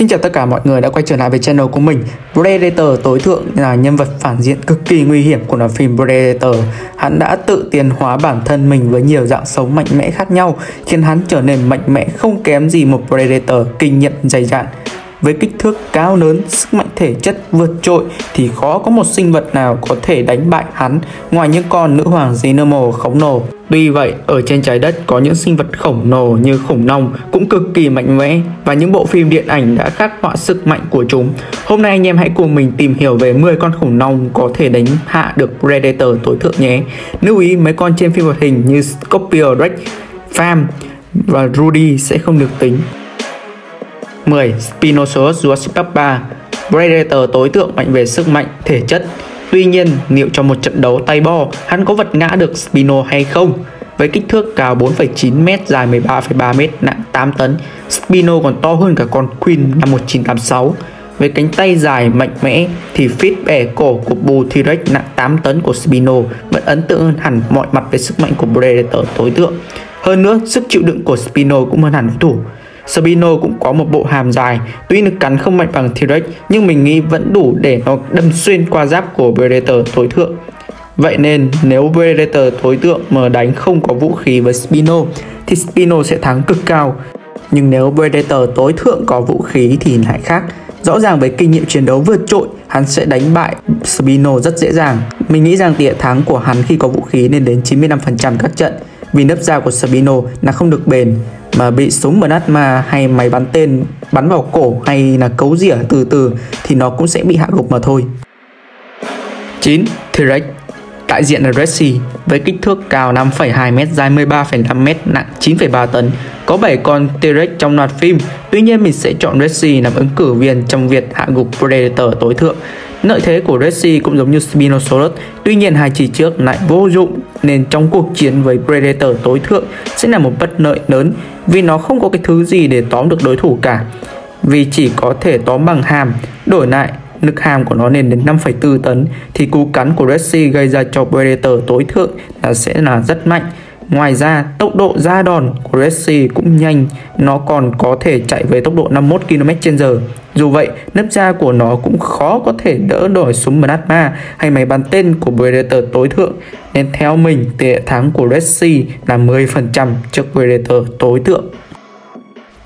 Xin chào tất cả mọi người đã quay trở lại với channel của mình. Predator tối thượng là nhân vật phản diện cực kỳ nguy hiểm của đoàn phim Predator. Hắn đã tự tiền hóa bản thân mình với nhiều dạng sống mạnh mẽ khác nhau, Khiến hắn trở nên mạnh mẽ không kém gì một Predator kinh nghiệm dày dạn với kích thước cao lớn, sức mạnh thể chất vượt trội thì khó có một sinh vật nào có thể đánh bại hắn ngoài những con nữ hoàng Xenomorph khổng lồ. Tuy vậy, ở trên trái đất có những sinh vật khổng lồ như khủng long cũng cực kỳ mạnh mẽ và những bộ phim điện ảnh đã khắc họa sức mạnh của chúng. Hôm nay anh em hãy cùng mình tìm hiểu về 10 con khủng long có thể đánh hạ được Predator tối thượng nhé. Lưu ý mấy con trên phim hoạt hình như Scorpio Rex, Fam và Rudy sẽ không được tính. 10. Spinosaurus Jurassic Park 3 Predator tối thượng mạnh về sức mạnh, thể chất. Tuy nhiên, liệu trong một trận đấu tay bo, hắn có vật ngã được Spino hay không? Với kích thước cao 4,9m, dài 13,3m, nặng 8 tấn, Spino còn to hơn cả con Queen năm 1986. Với cánh tay dài mạnh mẽ thì fit bẻ cổ của Bù T-Rex nặng 8 tấn của Spino vẫn ấn tượng hơn hẳn mọi mặt về sức mạnh của Predator tối thượng. Hơn nữa, sức chịu đựng của Spino cũng hơn hẳn đối thủ. Sabino cũng có một bộ hàm dài, tuy lực cắn không mạnh bằng T-Rex nhưng mình nghĩ vẫn đủ để nó đâm xuyên qua giáp của Predator tối thượng. Vậy nên nếu Predator tối thượng mà đánh không có vũ khí với Spino thì Spino sẽ thắng cực cao. Nhưng nếu Predator tối thượng có vũ khí thì lại khác. Rõ ràng với kinh nghiệm chiến đấu vượt trội, hắn sẽ đánh bại Spino rất dễ dàng. Mình nghĩ rằng tỷ lệ thắng của hắn khi có vũ khí lên đến 95% các trận vì nấp dao của Sabino là không được bền, mà bị súng plasma hay máy bắn tên, bắn vào cổ hay là cấu rỉa từ từ thì nó cũng sẽ bị hạ gục mà thôi. 9. T-Rex Đại diện là Rexy với kích thước cao 5,2m, dài 13,5m, nặng 9,3 tấn. Có 7 con T-Rex trong loạt phim, tuy nhiên mình sẽ chọn Rexy làm ứng cử viên trong việc hạ gục Predator tối thượng. Lợi thế của Rexy cũng giống như Spinosaurus, tuy nhiên hai chỉ trước lại vô dụng nên trong cuộc chiến với Predator tối thượng sẽ là một bất lợi lớn vì nó không có cái thứ gì để tóm được đối thủ cả. Vì chỉ có thể tóm bằng hàm, đổi lại lực hàm của nó lên đến 5,4 tấn thì cú cắn của Rexy gây ra cho Predator tối thượng là sẽ là rất mạnh. Ngoài ra, tốc độ ra đòn của Rexy cũng nhanh, nó còn có thể chạy với tốc độ 51 km/h. Dù vậy, nếp da của nó cũng khó có thể đỡ đổi súng plasma hay máy bắn tên của Predator tối thượng, nên theo mình tỷ lệ thắng của Rexy là 10% trước Predator tối thượng.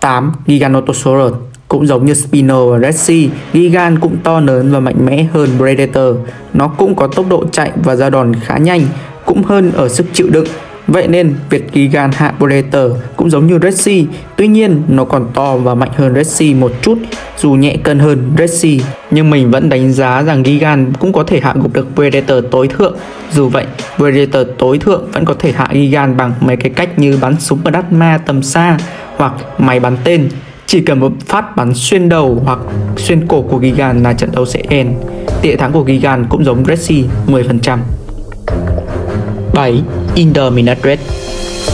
8. Giganotosaurus cũng giống như Spino và Resi, Gigan cũng to lớn và mạnh mẽ hơn Predator. Nó cũng có tốc độ chạy và ra đòn khá nhanh, cũng hơn ở sức chịu đựng. Vậy nên việc Gigan hạ Predator cũng giống như Resi. tuy nhiên nó còn to và mạnh hơn Resi một chút, dù nhẹ cân hơn Resi, Nhưng mình vẫn đánh giá rằng Gigan cũng có thể hạ gục được Predator tối thượng. Dù vậy, Predator tối thượng vẫn có thể hạ Gigan bằng mấy cái cách như bắn súng plasma tầm xa hoặc máy bắn tên chỉ cần một phát bắn xuyên đầu hoặc xuyên cổ của Gigan là trận đấu sẽ end. Tệ lệ thắng của Gigan cũng giống Rexy 10%. 7. indominus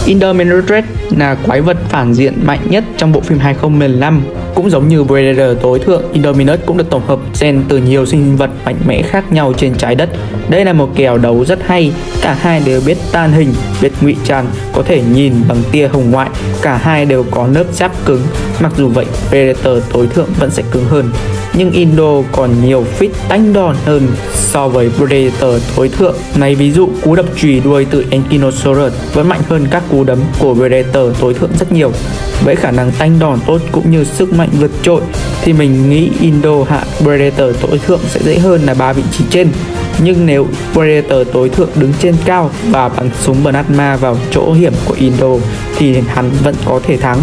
Indominatrix là quái vật phản diện mạnh nhất trong bộ phim 2015 cũng giống như Predator tối thượng, Indominus cũng được tổng hợp gen từ nhiều sinh vật mạnh mẽ khác nhau trên trái đất. Đây là một kèo đấu rất hay, cả hai đều biết tan hình, biết ngụy trang, có thể nhìn bằng tia hồng ngoại, cả hai đều có lớp giáp cứng. Mặc dù vậy, Predator tối thượng vẫn sẽ cứng hơn nhưng Indo còn nhiều fit tanh đòn hơn so với Predator tối thượng. Này ví dụ cú đập chùy đuôi từ Ankylosaurus vẫn mạnh hơn các cú đấm của Predator tối thượng rất nhiều. Với khả năng tanh đòn tốt cũng như sức mạnh vượt trội, thì mình nghĩ Indo hạ Predator tối thượng sẽ dễ hơn là ba vị trí trên. Nhưng nếu Predator tối thượng đứng trên cao và bắn súng Bernatma vào chỗ hiểm của Indo, thì hắn vẫn có thể thắng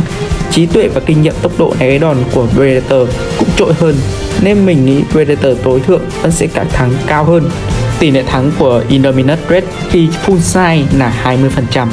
trí tuệ và kinh nghiệm tốc độ né đòn của Predator cũng trội hơn, nên mình nghĩ Predator tối thượng vẫn sẽ cả thắng cao hơn. Tỷ lệ thắng của Indominus Red khi full size là 20%.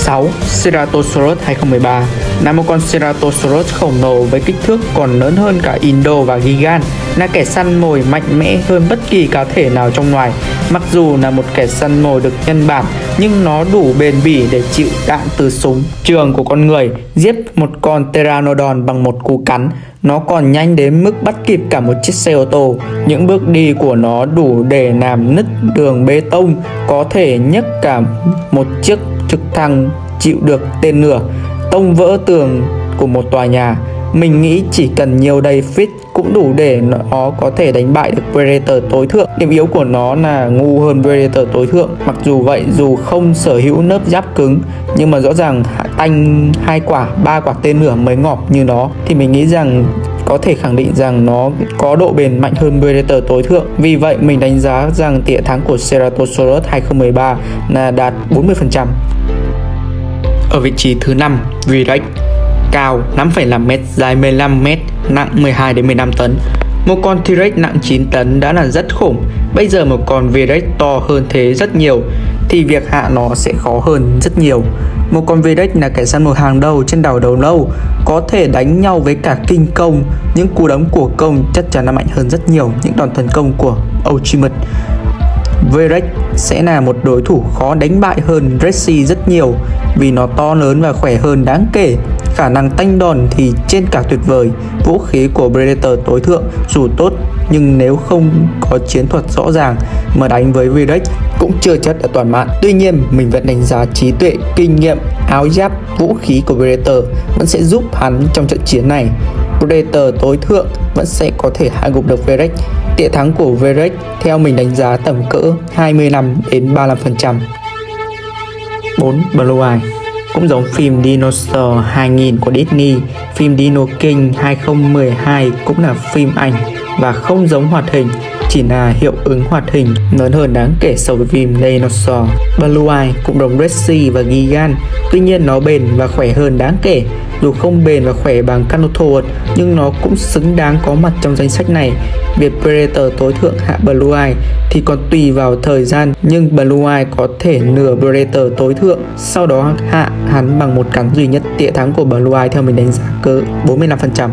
6. Ceratosaurus 2013 là một con Ceratosaurus khổng lồ với kích thước còn lớn hơn cả Indo và Gigan, là kẻ săn mồi mạnh mẽ hơn bất kỳ cá thể nào trong loài. Mặc dù là một kẻ săn mồi được nhân bản, nhưng nó đủ bền bỉ để chịu đạn từ súng trường của con người, giết một con Pteranodon bằng một cú cắn. Nó còn nhanh đến mức bắt kịp cả một chiếc xe ô tô. Những bước đi của nó đủ để làm nứt đường bê tông, có thể nhấc cả một chiếc trực thăng chịu được tên lửa tông vỡ tường của một tòa nhà Mình nghĩ chỉ cần nhiều đầy fit cũng đủ để nó có thể đánh bại được Predator tối thượng. Điểm yếu của nó là ngu hơn Predator tối thượng. Mặc dù vậy, dù không sở hữu nớp giáp cứng, nhưng mà rõ ràng tanh hai quả, ba quả tên lửa mới ngọt như nó thì mình nghĩ rằng có thể khẳng định rằng nó có độ bền mạnh hơn Predator tối thượng. Vì vậy mình đánh giá rằng tỉa thắng của Ceratosaurus 2013 là đạt 40%. Ở vị trí thứ 5, Virex cao 5,5m, dài 15m, nặng 12 đến 15 tấn. Một con T-Rex nặng 9 tấn đã là rất khủng. Bây giờ một con V-Rex to hơn thế rất nhiều thì việc hạ nó sẽ khó hơn rất nhiều. Một con V-Rex là kẻ săn mồi hàng đầu trên đảo đầu lâu, có thể đánh nhau với cả kinh công. Những cú đấm của công chắc chắn là mạnh hơn rất nhiều những đòn tấn công của Ultimate. Verek sẽ là một đối thủ khó đánh bại hơn Rexy rất nhiều vì nó to lớn và khỏe hơn đáng kể. Khả năng tanh đòn thì trên cả tuyệt vời. Vũ khí của Predator tối thượng dù tốt nhưng nếu không có chiến thuật rõ ràng mà đánh với Virex cũng chưa chất ở toàn mạng. Tuy nhiên, mình vẫn đánh giá trí tuệ, kinh nghiệm, áo giáp, vũ khí của Predator vẫn sẽ giúp hắn trong trận chiến này. Predator tối thượng vẫn sẽ có thể hạ gục được Verex. Tịa thắng của Verex theo mình đánh giá tầm cỡ 25 đến 35%. 4. Blue Eye cũng giống phim Dinosaur 2000 của Disney, phim Dino King 2012 cũng là phim ảnh và không giống hoạt hình chỉ là hiệu ứng hoạt hình lớn hơn đáng kể so với phim Dinosaur. Blue Eye cũng đồng Rexy và Gigan, tuy nhiên nó bền và khỏe hơn đáng kể. Dù không bền và khỏe bằng Carnotaurus, nhưng nó cũng xứng đáng có mặt trong danh sách này. Việc Predator tối thượng hạ Blue Eye thì còn tùy vào thời gian, nhưng Blue Eye có thể nửa Predator tối thượng, sau đó hạ hắn bằng một cắn duy nhất. Tịa thắng của Blue Eye theo mình đánh giá cỡ 45%.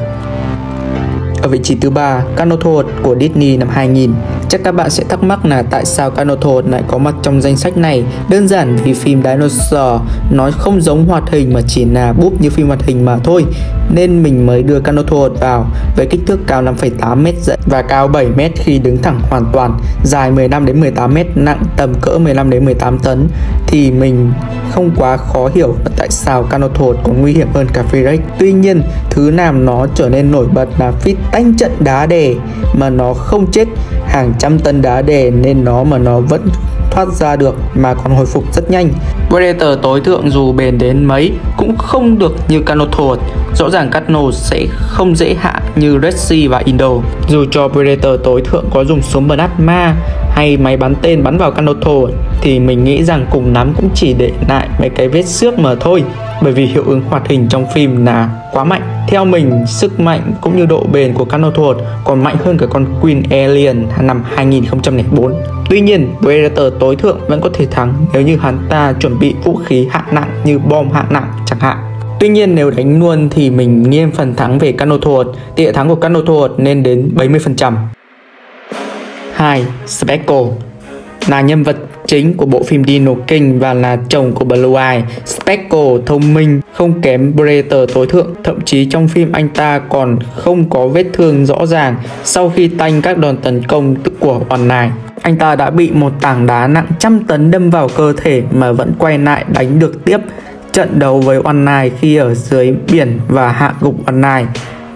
Ở vị trí thứ ba, Canothod của Disney năm 2000. Chắc các bạn sẽ thắc mắc là tại sao Canothod lại có mặt trong danh sách này. Đơn giản vì phim Dinosaur nó không giống hoạt hình mà chỉ là búp như phim hoạt hình mà thôi. Nên mình mới đưa Canothod vào với kích thước cao 5,8m và cao 7m khi đứng thẳng hoàn toàn, dài 15 đến 18m, nặng tầm cỡ 15 đến 18 tấn thì mình không quá khó hiểu là tại sao Canothod còn nguy hiểm hơn cả Freerex. Tuy nhiên, thứ làm nó trở nên nổi bật là fit tanh trận đá đè mà nó không chết hàng trăm tấn đá đè nên nó mà nó vẫn thoát ra được mà còn hồi phục rất nhanh. Predator tối thượng dù bền đến mấy cũng không được như Canothod. Rõ ràng Cano sẽ không dễ hạ như Red và Indo. Dù cho Predator tối thượng có dùng súng plasma hay máy bắn tên bắn vào Canothod thì mình nghĩ rằng cùng lắm cũng chỉ để lại mấy cái vết xước mà thôi bởi vì hiệu ứng hoạt hình trong phim là quá mạnh. Theo mình, sức mạnh cũng như độ bền của Cano Thuột còn mạnh hơn cả con Queen Alien năm 2004. Tuy nhiên, Predator tối thượng vẫn có thể thắng nếu như hắn ta chuẩn bị vũ khí hạng nặng như bom hạng nặng chẳng hạn. Tuy nhiên nếu đánh luôn thì mình nghiêng phần thắng về Canothod, tỷ lệ thắng của Cano Thuột nên đến 70%. 2. Speckle là nhân vật chính của bộ phim Dino King và là chồng của Blue Eye. Speckle thông minh, không kém Predator tối thượng, thậm chí trong phim anh ta còn không có vết thương rõ ràng sau khi tanh các đòn tấn công của Online. Anh ta đã bị một tảng đá nặng trăm tấn đâm vào cơ thể mà vẫn quay lại đánh được tiếp trận đấu với Online khi ở dưới biển và hạ gục Online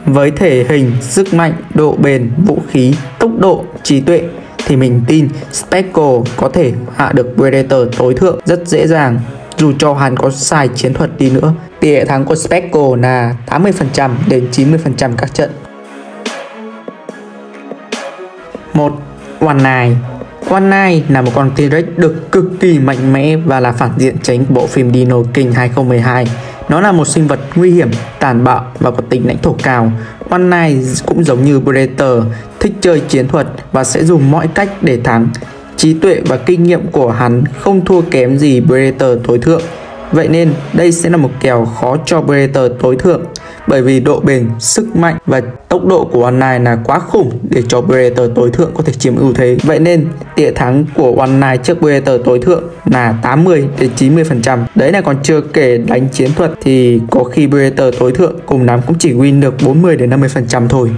với thể hình, sức mạnh, độ bền, vũ khí, tốc độ, trí tuệ thì mình tin Speckle có thể hạ được Predator tối thượng rất dễ dàng, dù cho hắn có xài chiến thuật đi nữa. Tỷ lệ thắng của Speckle là 80% đến 90% các trận. 1. One Night One Night là một con T-Rex được cực kỳ mạnh mẽ và là phản diện chính của bộ phim Dino King 2012. Nó là một sinh vật nguy hiểm, tàn bạo và có tính lãnh thổ cao. One cũng giống như Predator, thích chơi chiến thuật và sẽ dùng mọi cách để thắng. Trí tuệ và kinh nghiệm của hắn không thua kém gì Predator tối thượng. Vậy nên đây sẽ là một kèo khó cho Predator tối thượng bởi vì độ bền, sức mạnh và tốc độ của One Nine là quá khủng để cho Predator tối thượng có thể chiếm ưu thế. Vậy nên tỷ thắng của One Nine trước Predator tối thượng là 80 đến 90%. Đấy là còn chưa kể đánh chiến thuật thì có khi Predator tối thượng cùng lắm cũng chỉ win được 40 đến 50% thôi.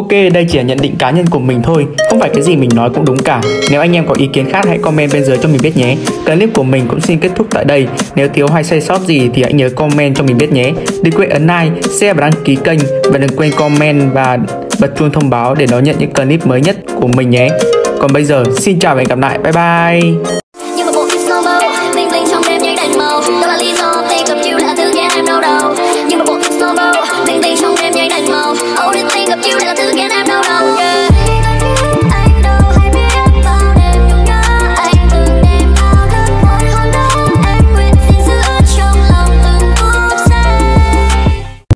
Ok, đây chỉ là nhận định cá nhân của mình thôi, không phải cái gì mình nói cũng đúng cả. Nếu anh em có ý kiến khác hãy comment bên dưới cho mình biết nhé. Clip của mình cũng xin kết thúc tại đây. Nếu thiếu hay sai sót gì thì hãy nhớ comment cho mình biết nhé. Đừng quên ấn like, share và đăng ký kênh và đừng quên comment và bật chuông thông báo để đón nhận những clip mới nhất của mình nhé. Còn bây giờ, xin chào và hẹn gặp lại. Bye bye!